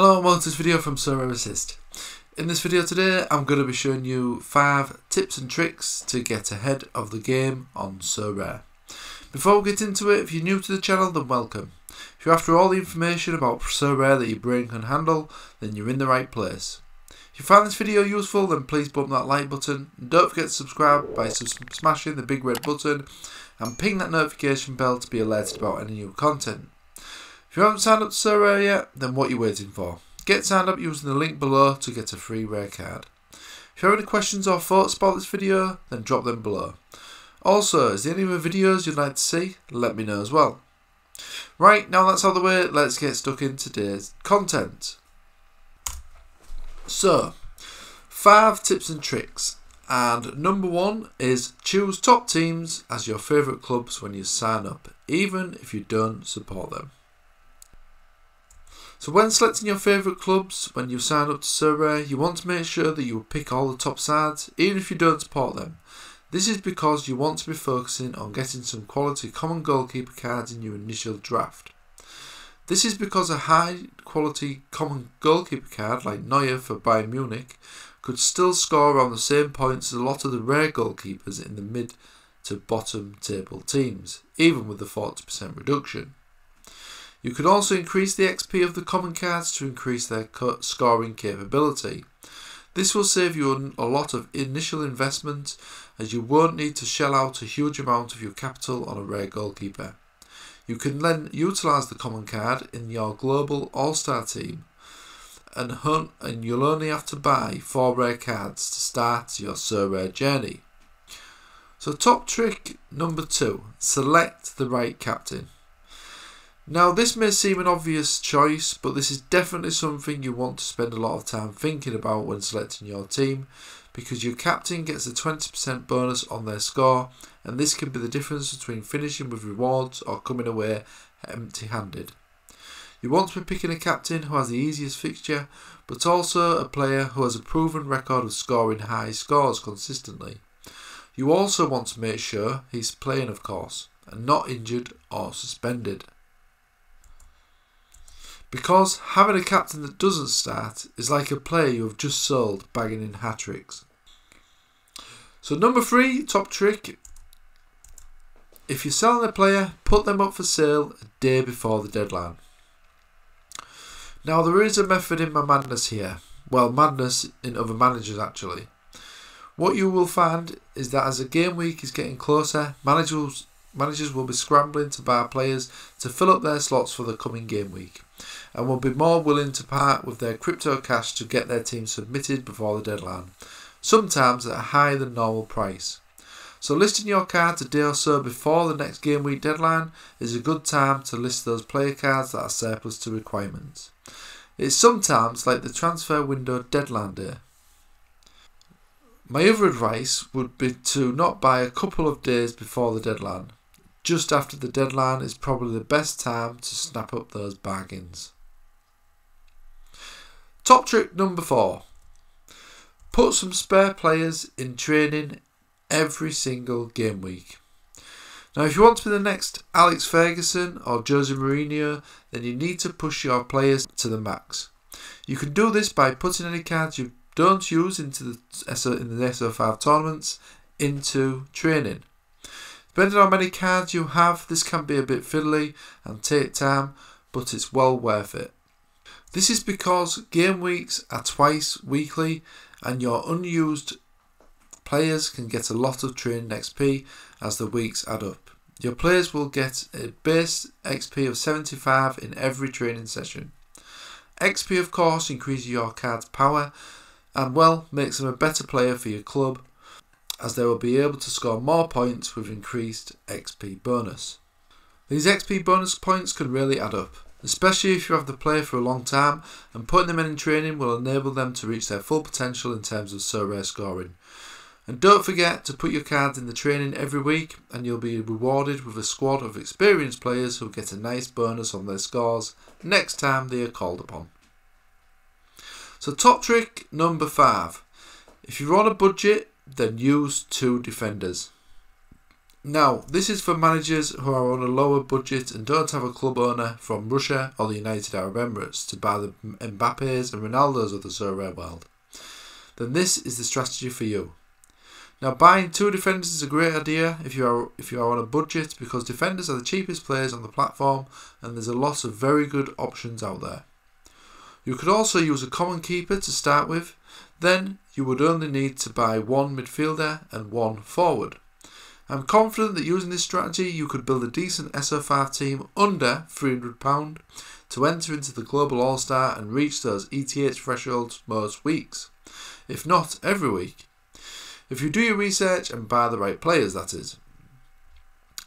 Hello and welcome to this video from Sorare Assist. In this video today I'm going to be showing you 5 tips and tricks to get ahead of the game on Sorare. Before we get into it, if you're new to the channel then welcome. If you're after all the information about Sorare that your brain can handle, then you're in the right place. If you found this video useful then please bump that like button and don't forget to subscribe by smashing the big red button and ping that notification bell to be alerted about any new content. If you haven't signed up to Sorare yet, then what are you waiting for? Get signed up using the link below to get a free rare card. If you have any questions or thoughts about this video, then drop them below. Also, is there any other videos you'd like to see? Let me know as well. Right, now that's out of the way, let's get stuck in today's content. So, five tips and tricks. And number one is choose top teams as your favourite clubs when you sign up, even if you don't support them. So when selecting your favourite clubs, when you sign up to Sorare, you want to make sure that you pick all the top sides, even if you don't support them. This is because you want to be focusing on getting some quality common goalkeeper cards in your initial draft. This is because a high quality common goalkeeper card like Neuer for Bayern Munich could still score around the same points as a lot of the rare goalkeepers in the mid to bottom table teams, even with the 40% reduction. You can also increase the XP of the common cards to increase their scoring capability. This will save you a lot of initial investment as you won't need to shell out a huge amount of your capital on a rare goalkeeper. You can then utilise the common card in your global all-star team and hunt and you'll only have to buy 4 rare cards to start your Sorare journey. So top trick number 2, select the right captain. Now, this may seem an obvious choice, but this is definitely something you want to spend a lot of time thinking about when selecting your team because your captain gets a 20% bonus on their score, and this can be the difference between finishing with rewards or coming away empty handed. You want to be picking a captain who has the easiest fixture, but also a player who has a proven record of scoring high scores consistently. You also want to make sure he's playing, of course, and not injured or suspended. Because having a captain that doesn't start is like a player you have just sold bagging in hat tricks. So number three, top trick. If you're selling a player, put them up for sale a day before the deadline. Now there is a method in my madness here. Well, madness in other managers actually. What you will find is that as the game week is getting closer, managers managers will be scrambling to buy players to fill up their slots for the coming game week and will be more willing to part with their crypto cash to get their team submitted before the deadline, sometimes at a higher than normal price. So listing your cards a day or so before the next game week deadline is a good time to list those player cards that are surplus to requirements. It's sometimes like the transfer window deadline day. My other advice would be to not buy a couple of days before the deadline. Just after the deadline is probably the best time to snap up those bargains. Top trick number four. Put some spare players in training every single game week. Now, if you want to be the next Alex Ferguson or Jose Mourinho, then you need to push your players to the max. You can do this by putting any cards you don't use into the in the SO5 tournaments into training. Depending on how many cards you have, this can be a bit fiddly and take time, but it's well worth it. This is because game weeks are twice weekly and your unused players can get a lot of training XP as the weeks add up. Your players will get a base XP of 75 in every training session. XP of course increases your card's power and well makes them a better player for your club as they will be able to score more points with increased XP bonus. These XP bonus points can really add up especially if you have the player for a long time, and putting them in training will enable them to reach their full potential in terms of Sorare scoring. And don't forget to put your cards in the training every week, and you'll be rewarded with a squad of experienced players who get a nice bonus on their scores next time they are called upon. So, top trick number five if you're on a budget, then use two defenders. Now, this is for managers who are on a lower budget and don't have a club owner from Russia or the United Arab Emirates to buy the Mbappes and Ronaldos of the Sorare world. Then this is the strategy for you. Now, buying two defenders is a great idea if you are if you are on a budget because defenders are the cheapest players on the platform and there's a lot of very good options out there. You could also use a common keeper to start with, then you would only need to buy one midfielder and one forward. I'm confident that using this strategy you could build a decent SO5 team under £300 to enter into the Global All Star and reach those ETH thresholds most weeks, if not every week. If you do your research and buy the right players, that is.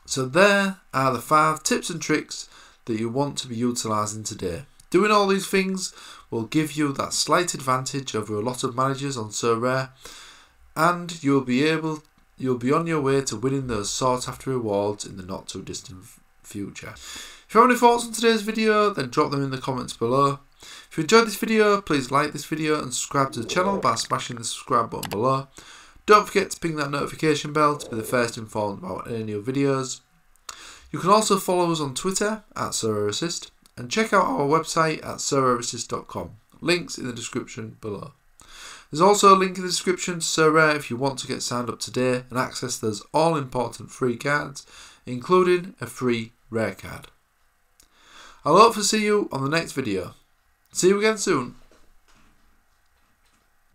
So, there are the five tips and tricks that you want to be utilising today. Doing all these things will give you that slight advantage over a lot of managers on Sorare, and you'll be able you'll be on your way to winning those sought after rewards in the not too distant future. If you have any thoughts on today's video, then drop them in the comments below. If you enjoyed this video, please like this video and subscribe to the channel by smashing the subscribe button below. Don't forget to ping that notification bell to be the first informed about any new videos. You can also follow us on Twitter at SorareAssist and check out our website at sorareassist.com. Links in the description below. There's also a link in the description to Sorare if you want to get signed up today and access those all important free cards, including a free rare card. I'll hope to see you on the next video. See you again soon.